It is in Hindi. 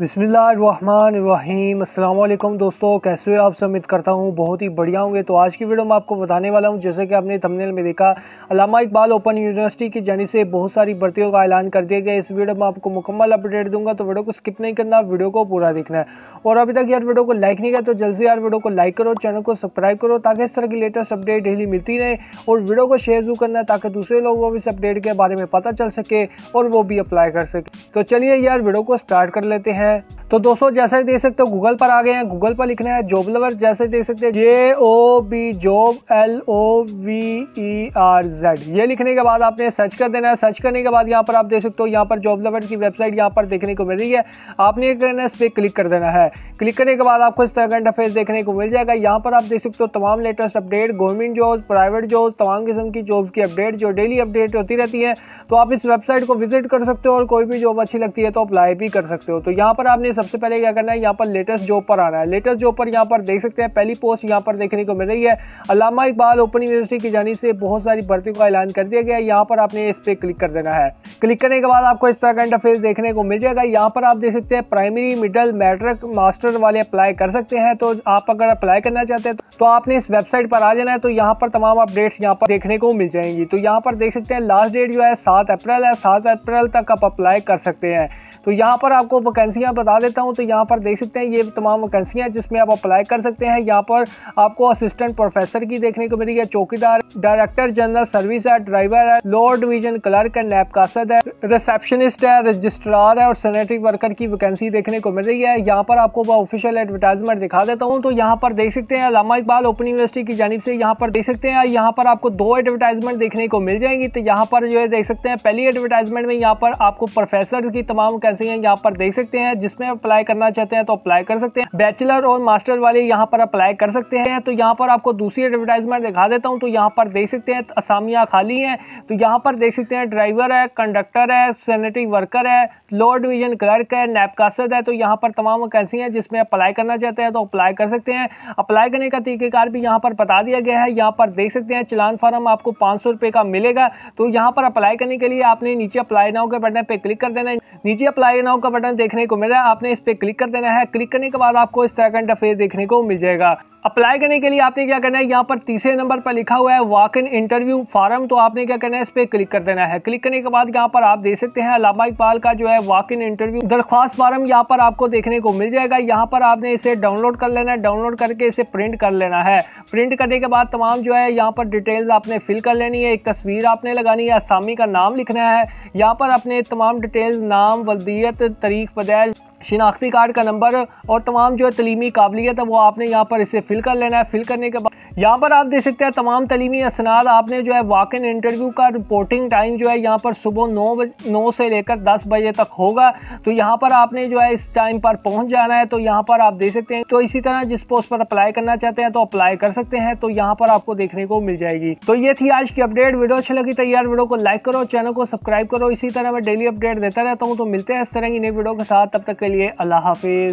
बिसमीम अल्लाम दोस्तों, कैसे हो आप सब? करता हूँ बहुत ही बढ़िया होंगे। तो आज की वीडियो में आपको बताने वाला हूँ, जैसे कि आपने थंबनेल में देखा, अलामा इकबाल ओपन यूनिवर्सिटी की जानी से बहुत सारी भर्तियों का ऐलान कर दिया गया। इस वीडियो में आपको मुकम्मल अपडेट दूँगा तो वीडियो को स्किप नहीं करना, वीडियो को पूरा देखना है। और अभी तक यार वीडियो को लाइक नहीं किया तो जल्द से यार वीडियो को लाइक करो चैनल को सब्सक्राइब करो, ताकि इस तरह की लेटेस्ट अपडेट डेली मिलती रहे और वीडियो को शेयर ज़रूर करना, ताकि दूसरे लोगों को भी इस अपडेट के बारे में पता चल सके और वो भी अप्लाई कर सके। तो चलिए यार वीडियो को स्टार्ट कर लेते हैं। तो दोस्तों, जैसे देख सकते हो गूगल पर आ गए हैं। गूगल पर लिखना है जॉब लवर जैसे देख सकते हैं J O B job L O V E R Z ये लिखने के बाद आपने सर्च कर देना है। सर्च करने के बाद यहाँ पर आप देख सकते हो, यहाँ पर जॉब लवर की वेबसाइट यहाँ पर देखने को मिल रही है। आपने ये करना है, इस पर क्लिक कर देना है। क्लिक करने के बाद आपको इस तरह का इंटरफेस देखने को मिल जाएगा। यहाँ पर आप देख सकते हो, तमाम latest update government job private job तमाम किस्म की जॉब्स की अपडेट जो डेली अपडेट होती रहती है। तो आप इस वेबसाइट को विज़िट कर सकते हो और कोई भी जॉब अच्छी लगती है तो अप्लाई भी कर सकते हो। तो यहाँ पर आपने सबसे पहले क्या करना है, यहाँ पर लेटेस्ट जॉब पर आना है। लेटेस्ट जॉब पर यहाँ पर देख सकते हैं, पहली पोस्ट यहाँ पर देखने को मिल रही है। अलामा इकबाल ओपन यूनिवर्सिटी की जानी से बहुत सारी भर्तियों का ऐलान कर दिया गया है। यहाँ पर आपने इस पर क्लिक कर देना है। क्लिक करने के बाद आपको इस तरह का इंटरफेस देखने को मिल जाएगा। यहाँ पर आप देख सकते हैं प्राइमरी मिडल मैट्रिक मास्टर वाले अप्लाई कर सकते हैं। तो आप अगर अप्लाई करना चाहते हैं तो आपने इस वेबसाइट पर आ जाना है। तो यहाँ पर तमाम अपडेट्स यहाँ पर देखने को मिल जाएँगी। तो यहाँ पर देख सकते हैं लास्ट डेट जो है, सात अप्रैल है। सात अप्रैल तक आप अप्लाई कर सकते हैं। तो यहाँ पर आपको वैकेंसियाँ बता देता हूँ तो यहाँ पर देख सकते हैं, ये तमाम वैकेंसियाँ जिसमें आप अप्लाई कर सकते हैं। यहाँ पर आपको असिस्टेंट प्रोफेसर की देखने को मिलेगी, चौकीदार डायरेक्टर जनरल सर्विस है ड्राइवर है लोअर डिवीज़न क्लर्क है नैब कासद है रिसेप्शनिस्ट है रजिस्ट्रार है और सैनिटरी वर्कर की वैकेंसी देखने को मिल रही है यहाँ पर आपको वह ऑफिशियल एडवर्टाइजमेंट दिखा देता हूँ तो यहाँ पर देख सकते हैं अलामा इकबाल ओपन यूनिवर्सिटी की जानब से यहाँ पर देख सकते हैं यहाँ पर आपको दो एडवर्टाइजमेंट देखने को मिल जाएँगी तो यहाँ पर जो है देख सकते हैं पहली एडवर्टाइजमेंट में यहाँ पर आपको प्रोफेसर की तमाम वैकेंसी यहाँ पर देख सकते हैं जिसमें अप्लाई करना चाहते हैं तो अप्लाई कर सकते हैं बैचलर और मास्टर वाले यहाँ पर अप्लाई कर सकते हैं तो यहाँ पर आपको दूसरी एडवर्टाइजमेंट दिखा देता हूँ तो यहाँ पर देख सकते हैं, असामियाँ खाली हैं। तो यहाँ पर देख सकते हैं ड्राइवर है कंडक्टर है सैनिटरी वर्कर है लोअर डिवीज़न क्लर्क है नैपकासद है। तो यहाँ पर तमाम वैकेंसी है जिसमें अप्लाई करना चाहते हैं तो अप्लाई कर सकते हैं। अप्लाई करने का तरीकेकार भी यहाँ पर बता दिया गया है। यहाँ पर देख सकते हैं, चलान फार्म आपको पाँच सौ का मिलेगा। तो यहाँ पर अप्लाई करने के लिए आपने नीचे अप्लाई नाउ के बटन पे क्लिक कर देना है। नीचे अप्लाई नाउ का बटन देखने को मिल रहा है आपने इस पर क्लिक कर देना है। क्लिक करने के बाद आपको इस तरह का इंटरफेस देखने को मिल जाएगा। अप्लाई करने के लिए आपने क्या करना है? यहाँ पर तीसरे नंबर पर लिखा हुआ है वॉक इन इंटरव्यू फार्म तो आपने क्या करना है? इस पर क्लिक कर देना है। क्लिक करने के बाद यहाँ पर आप देख सकते हैं, अलामा इकबाल का जो है वॉक इन इंटरव्यू दरख्वास्त फार्म यहाँ पर आपको देखने को मिल जाएगा। यहाँ पर आपने इसे डाउनलोड कर लेना है। डाउनलोड करके इसे प्रिंट कर लेना है। प्रिंट करने के बाद तमाम जो है यहाँ पर डिटेल्स आपने फिल कर लेनी है। एक तस्वीर आपने लगानी है आसामी का नाम लिखना है। यहाँ पर अपने तमाम डिटेल्स नाम, वल्दियत तरीक पैदाइश शिनाख्ती कार्ड का नंबर और तमाम जो है तलीमी काबिलियत है, वो आपने यहाँ पर इसे फिल कर लेना है। फिल करने के बाद यहाँ पर आप देख सकते हैं, तमाम तलीमी असनाद आपने जो है वाक इन इंटरव्यू का रिपोर्टिंग टाइम जो है यहाँ पर सुबह नौ बजे, नौ से लेकर दस बजे तक होगा। तो यहाँ पर आपने जो है इस टाइम पर पहुँच जाना है। तो यहाँ पर आप देख सकते हैं तो इसी तरह जिस पोस्ट पर अप्लाई करना चाहते हैं तो अप्लाई कर सकते हैं। तो यहाँ पर आपको देखने को मिल जाएगी। तो ये थी आज की अपडेट वीडियो अच्छी लगी तो यार वीडियो को लाइक करो चैनल को सब्सक्राइब करो। इसी तरह मैं डेली अपडेट देता रहता हूँ। तो मिलते हैं इस तरह की नई वीडियो के साथ। तब तक के लिए अल्लाह हाफिज़।